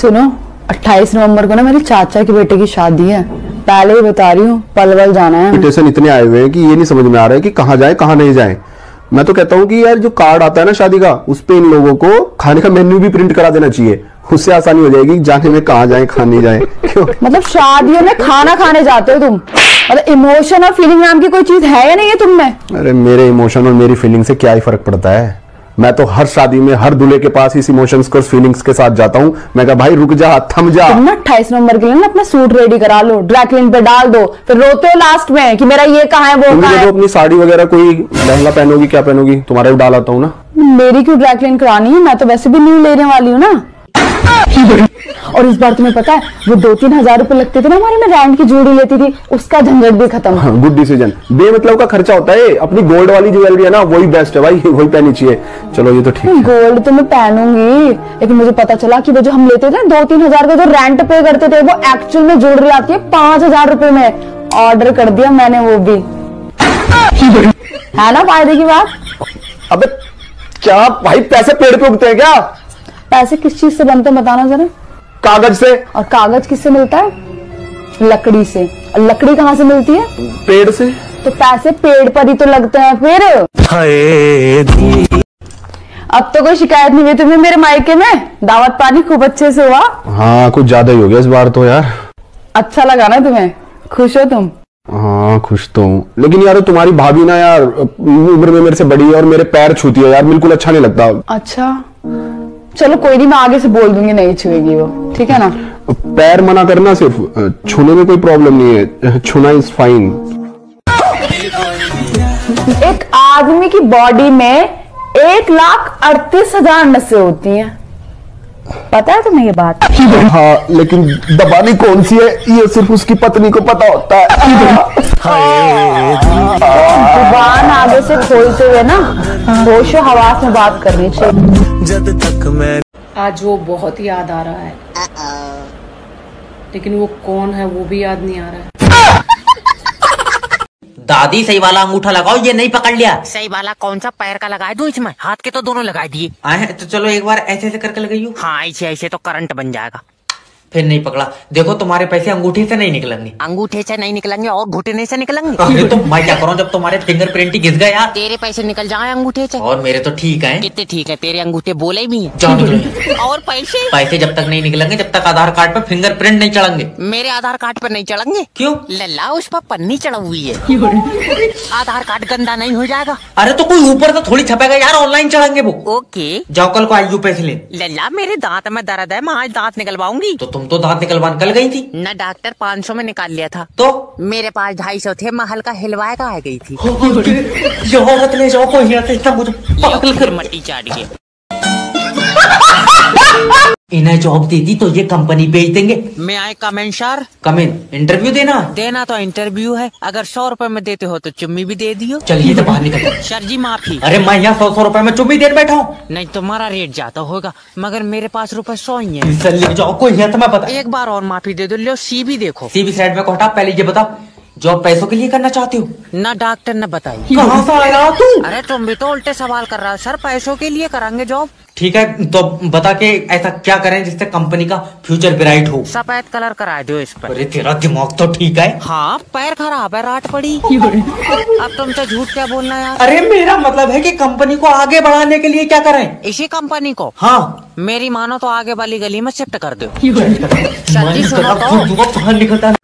सुनो 28 नवंबर को ना मेरे चाचा के बेटे की शादी है। पहले ही बता रही हूँ पलवल जाना है। इन्विटेशन इतने आए हुए हैं कि ये नहीं समझ में आ रहा है कि कहाँ जाए कहाँ नहीं जाए। मैं तो कहता हूँ कि यार जो कार्ड आता है ना शादी का उस पे इन लोगों को खाने का मेन्यू भी प्रिंट करा देना चाहिए। उससे आसानी हो जाएगी जाने में कहाँ जाए कहाँ नहीं जाए क्यों? मतलब शादियों में खाना खाने जाते हो तुम? मतलब इमोशन और फीलिंग नाम की कोई चीज़ है या नहीं है तुम में? अरे मेरे इमोशन और मेरी फीलिंग से क्या ही फ़र्क पड़ता है? मैं तो हर शादी में हर दूल्हे के पास इस इमोशंस को फीलिंग्स के साथ जाता हूँ। मैं कहा भाई रुक जा थम जा। तुम ना अट्ठाईस नंबर के लिए ना अपना सूट रेडी करा लो ड्रैकलिन क्लीन पे डाल दो। फिर रोते हो लास्ट में कि मेरा ये कहा है वो तुम कहाँ है। तो अपनी साड़ी वगैरह कोई लहंगा पहनोगी क्या पहनोगी? तुम्हारा भी डाल आता हूँ ना। मेरी क्यों ड्रैकलिन क्लीन करानी है? मैं तो वैसे भी न्यू लेने वाली हूँ ना। और इस बार तुम्हें पता है वो दो तीन हज़ार रुपए लगते थे ना हमारी मैं रैंड की जोड़ी लेती थी उसका झंझट भी खत्म। हाँ, गुड डिसीज़न बेमतलब का खर्चा होता है अपनी गोल्ड वाली ज्वेलरी है ना वही बेस्ट है भाई वही पहनी चाहिए। चलो ये तो ठीक है। गोल्ड तो मैं पहनूँगी लेकिन मुझे पता चला कि वो जो हम लेते थे ना दो तीन हज़ार का जो रेंट पे करते थे वो एक्चुअल में ज्वेलरी आती है पाँच हज़ार रुपए में ऑर्डर कर दिया मैंने वो भी। है ना फ़ायदे की बात? अब क्या भाई पैसे पेड़ पे उगते हैं क्या? पैसे किस चीज़ से बनते हैं बताना जरा? कागज़ से। और कागज़ किससे मिलता है? लकड़ी से। और लकड़ी कहाँ से मिलती है? पेड़ से। तो पैसे पेड़ पर ही तो लगते हैं फिर। अब तो कोई शिकायत नहीं हुई तुम्हें मेरे मायके में? दावत पानी खूब अच्छे से हुआ। हाँ कुछ ज़्यादा ही हो गया इस बार तो यार। अच्छा लगा ना तुम्हें? खुश हो तुम? हाँ खुश तो हूँ। लेकिन यार तुम्हारी भाभी ना यार उम्र में मेरे से बड़ी है और मेरे पैर छूती है यार बिल्कुल अच्छा नहीं लगता। अच्छा। चलो कोई नहीं मैं आगे से बोल दूँगी नहीं छुएगी वो ठीक है ना पैर मना करना सिर्फ़ छूने में कोई प्रॉब्लम नहीं है छूना इज़ फाइन एक आदमी की बॉडी में एक लाख अड़तीस हज़ार नसें होती हैं पता है तुम्हें ये बात हाँ लेकिन दबानी कौन सी है ये सिर्फ़ उसकी पत्नी को पता होता है ज़ुबान आगे से खोलते हुए ना होशो हवास में बात करनी चाहिए जद तक मैं आज वो बहुत याद आ रहा है। लेकिन वो कौन है वो भी याद नहीं आ रहा है। दादी सही वाला अंगूठा लगाओ ये नहीं पकड़ लिया। सही वाला कौन सा पैर का लगाए दो इसमें हाथ के तो दोनों लगा दिए। तो चलो एक बार ऐसे ऐसे करके लगाइयो। हाँ ऐसे ऐसे तो करंट बन जाएगा। फिर नहीं पकड़ा। देखो तुम्हारे पैसे अंगूठे से नहीं निकलेंगे। अंगूठे से नहीं निकलेंगे और घुटने से निकलेंगे। अरे तो मैं क्या करूँ जब तुम्हारे फिंगर प्रिंट ही घिस गए यार तेरे पैसे निकल जाए अंगूठे से। और मेरे तो ठीक है। कितने ठीक है? तेरे अंगूठे बोले भी। हैं निकलो और पैसे? पैसे जब तक नहीं निकलेंगे जब तक आधार कार्ड पर फिंगर प्रिंट नहीं चढ़ेंगे। मेरे आधार कार्ड पर नहीं चढ़ेंगे? क्यों? लल्ला उस पर पन्नी चढ़ा हुई है। आधार कार्ड गंदा नहीं हो जाएगा। अरे तो कोई ऊपर तो थोड़ी छपेगा यार ऑनलाइन चढ़ेंगे वो। ओके। जाओ कल को आईयू पैसे ले। लल्ला मेरे दांत में दर्द है मैं आज दांत निकलवाऊँगी। तो तुम तो दांत निकलवाने कल गई थी। न डॉक्टर 500 में निकाल लिया था। तो? मेरे पास ढाई सौ थे मैं हल्का हिलवाए का आ गई थी? औरत ले जाओ कोई यहाँ से इतना मुझे पागल कर मट्टी चाट इन्हें जॉब दे दी तो ये कंपनी बेच देंगे। मैं आए कमेंट सर कम इन इंटरव्यू देना। देना तो इंटरव्यू है। अगर सौ रुपए में देते हो तो चुम्मी भी दे दियो। चलिए तो बाहर निकल सर जी माफ़ी। अरे मैं यहाँ सौ सौ रुपए में चुम्बी देर बैठा हूँ। नहीं तुम्हारा रेट ज़्यादा होगा मगर मेरे पास रुपए सौ ही है। ले जाओ कोई यहाँ तो मैं पता एक बार और माफ़ी दे दो। लो सी भी देखो। सीबी साइड में को हटा पहले ये बता जॉब पैसों के लिए करना चाहती हो। न डॉक्टर ने बताई। कहाँ से आया तू? अरे तुम भी तो उल्टे सवाल कर रहा हो सर पैसों के लिए करांगे जॉब ठीक है तो बता के ऐसा क्या करें जिससे कंपनी का फ्यूचर ब्राइट हो। सफ़ेद कलर करा दो इस पर। अरे तेरा दिमाग तो ठीक है। हाँ पैर खराब है रात पड़ी। अब तुमसे झूठ क्या बोलना यार? अरे मेरा मतलब है कि कंपनी को आगे बढ़ाने के लिए क्या करें? इसी कंपनी को? हाँ। मेरी मानो तो आगे वाली गली में शिफ्ट कर दो। मैं सर जी सुनो तेरा तो। बाहर निकलता